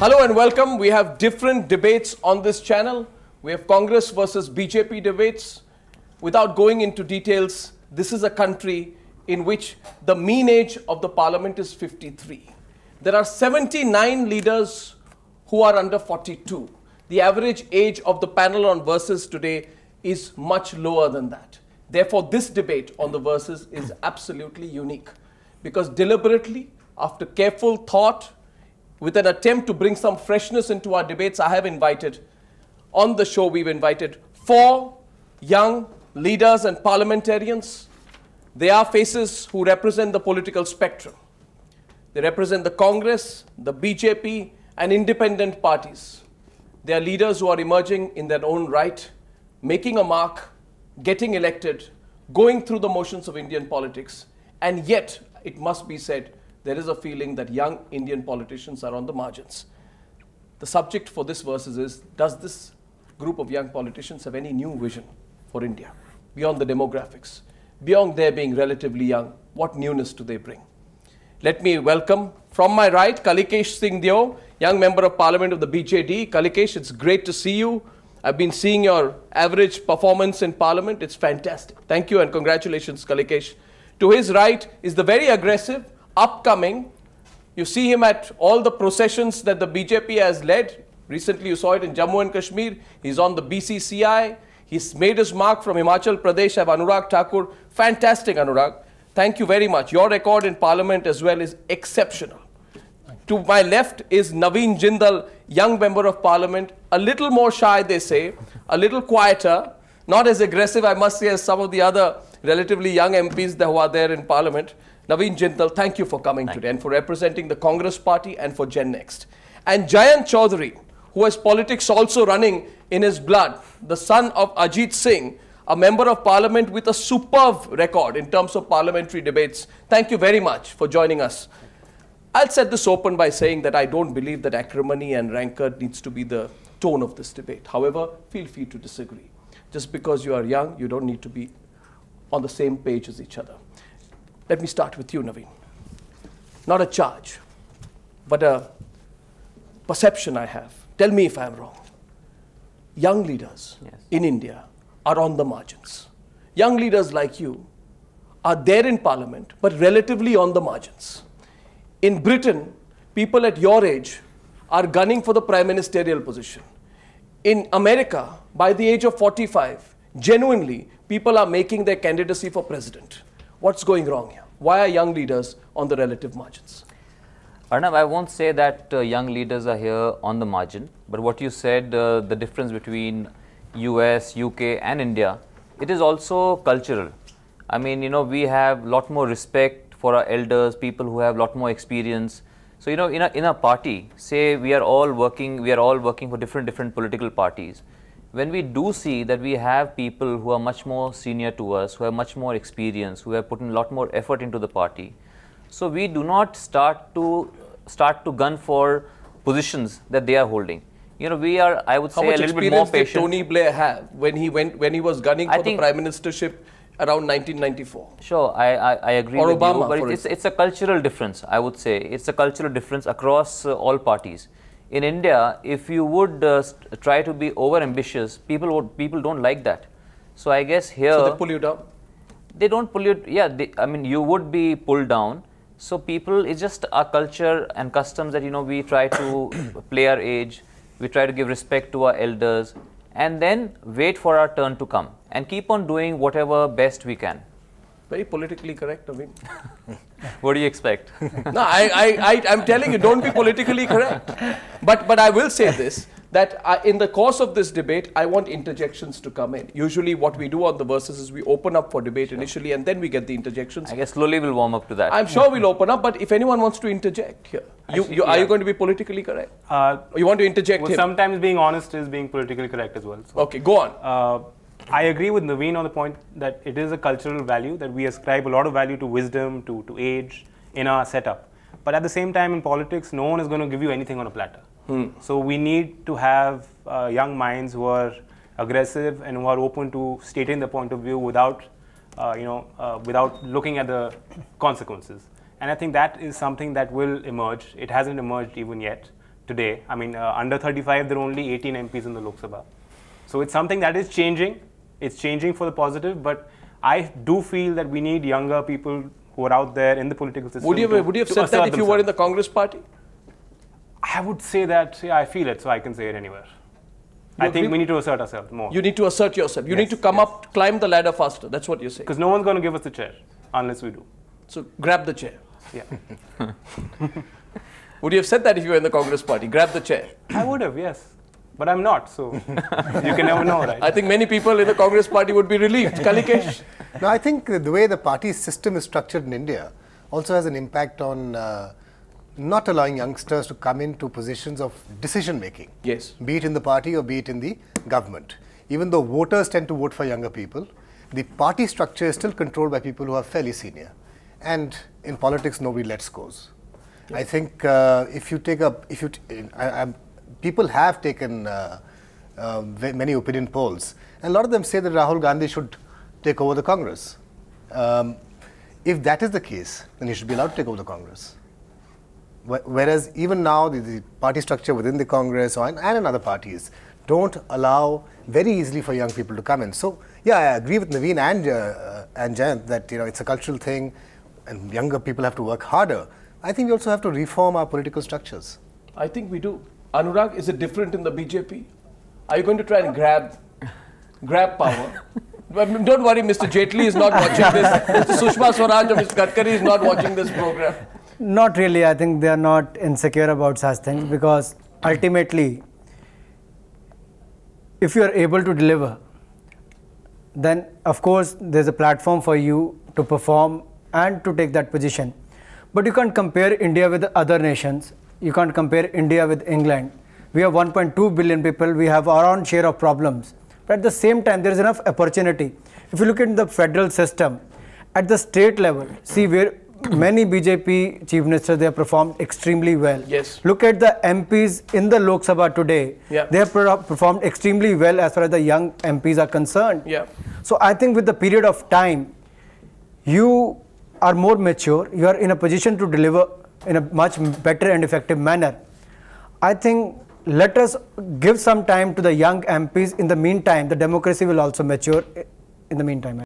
Hello and welcome. We have different debates on this channel. We have Congress versus BJP debates. Without going into details, this is a country in which the mean age of the parliament is 53. There are 79 leaders who are under 42. The average age of the panel on Versus today is much lower than that. Therefore, this debate on the Versus is absolutely unique because deliberately, after careful thought, with an attempt to bring some freshness into our debates, I have invited, on the show, we've invited four young leaders and parliamentarians. They are faces who represent the political spectrum. They represent the Congress, the BJP, and independent parties. They are leaders who are emerging in their own right, making a mark, getting elected, going through the motions of Indian politics, and yet, it must be said, there is a feeling that young Indian politicians are on the margins. The subject for this Versus is Does this group of young politicians have any new vision for India beyond the demographics? Beyond their being relatively young, what newness do they bring? Let me welcome from my right Kalikesh Singh Deo, young member of parliament of the BJD. Kalikesh, it's great to see you. I've been seeing your average performance in parliament. It's fantastic. Thank you and congratulations, Kalikesh. To his right is the very aggressive, upcoming. You see him at all the processions that the BJP has led. Recently, you saw it in Jammu and Kashmir. He's on the BCCI. He's made his mark from Himachal Pradesh. I have Anurag Thakur. Fantastic, Anurag. Thank you very much. Your record in Parliament as well is exceptional. To my left is Naveen Jindal, young member of Parliament, a little more shy, they say, a little quieter, not as aggressive, I must say, as some of the other relatively young MPs that who are there in Parliament. Naveen Jindal, thank you for coming thank today and for representing the Congress Party and for Gen Next. And Jayant Chaudhary, who has politics also running in his blood, the son of Ajit Singh, a member of parliament with a superb record in terms of parliamentary debates. Thank you very much for joining us. I'll set this open by saying that I don't believe that acrimony and rancor needs to be the tone of this debate. However, feel free to disagree. Just because you are young, you don't need to be on the same page as each other. Let me start with you, Naveen. Not a charge, but a perception I have. Tell me if I'm wrong. Young leaders yes. in India are on the margins. Young leaders like you are there in parliament, but relatively on the margins. In Britain, people at your age are gunning for the prime ministerial position. In America, by the age of 45, genuinely, people are making their candidacy for president. What's going wrong here? Why are young leaders on the relative margins? Arnab, I won't say that uh, young leaders are here on the margin, but what you said, uh, the difference between US, UK and India, it is also cultural. I mean, you know, we have a lot more respect for our elders, people who have a lot more experience. So, you know, in a, in a party, say we are all working, we are all working for different, different political parties when we do see that we have people who are much more senior to us, who have much more experience, who have put in a lot more effort into the party, so we do not start to start to gun for positions that they are holding. You know, we are, I would How say, a little bit more patient. Did Tony Blair have when he went when he was gunning for the prime ministership around 1994? Sure, I I, I agree or with Obama, you, but it's it's a cultural difference. I would say it's a cultural difference across uh, all parties in India, if you would uh, try to be over ambitious, people would people don't like that. So I guess here. So they pull you down. They don't pull you. Yeah, they, I mean you would be pulled down. So people, it's just our culture and customs that you know we try to play our age, we try to give respect to our elders, and then wait for our turn to come and keep on doing whatever best we can very politically correct, I mean. what do you expect? no, I, I, I, I'm telling you, don't be politically correct. But, but I will say this, that I, in the course of this debate, I want interjections to come in. Usually what we do on the Versus is we open up for debate sure. initially and then we get the interjections. I guess slowly we'll warm up to that. I'm sure we'll open up, but if anyone wants to interject here, you, Actually, you, yeah. are you going to be politically correct? Uh, you want to interject well, him? Sometimes being honest is being politically correct as well. So. Okay, go on. Uh, I agree with Naveen on the point that it is a cultural value that we ascribe a lot of value to wisdom, to, to age in our setup. But at the same time, in politics, no one is going to give you anything on a platter. Hmm. So we need to have uh, young minds who are aggressive and who are open to stating their point of view without, uh, you know, uh, without looking at the consequences. And I think that is something that will emerge. It hasn't emerged even yet today. I mean, uh, under 35, there are only 18 MPs in the Lok Sabha. So it's something that is changing. It's changing for the positive, but I do feel that we need younger people who are out there in the political system. Would you, to- have, would you have said that if you were in the. Congress party? I would say that, yeah, I feel it, so I can say it anywhere. You I think we need to assert ourselves more. You need to assert yourself. You need to come yes. up, climb the ladder faster. That's what you're saying. Because no one's going to give us the chair unless we do. So grab the chair. Yeah. Would you have said that if you were in the Congress party? Grab the chair. I would have, yes. But I'm not, so you can never know, right? I think many people in the Congress party would be relieved. Kalikesh? No, I think the way the party system is structured in India also has an impact on uh, not allowing youngsters to come into positions of decision making. Yes. Be it in the party or be it in the government. Even though voters tend to vote for younger people, the party structure is still controlled by people who are fairly senior. And in politics, nobody lets goes. I think uh, if you take a, if you, t- I, I'm, people have taken uh, uh, many opinion polls, and a lot of them say that Rahul Gandhi should take over the Congress. Um, if that is the case, then he should be allowed to take over the Congress. Whereas even now, the, the party structure within the Congress or, and in other parties don't allow very easily for young people to come in. So, yeah, I agree with Naveen and, uh, uh, and Jayant that you know, it's a cultural thing and younger people have to work harder. I think we also have to reform our political structures. I think we do. Anurag, is it different in the BJP? Are you going to try and grab, grab power? Don't worry, Mr. Jaitley is not watching this. Mr. Sushma Swaraj or Mr. Gadkari is not watching this program. Not really. I think they are not insecure about such things because ultimately, if you are able to deliver, then of course there's a platform for you to perform and to take that position. But you can't compare India with other nations. You can't compare India with England. We have 1.2 billion people. We have our own share of problems. But at the same time, there is enough opportunity. If you look at the federal system, at the state level, see where many BJP chief ministers they have performed extremely well. Yes. Look at the MPs in the Lok Sabha today. Yeah. They have performed extremely well as far as the young MPs are concerned. Yeah. So I think with the period of time, you are more mature. You are in a position to deliver in a much better and effective manner. I think let us give some time to the young MPs. In the meantime, the democracy will also mature. In the meantime.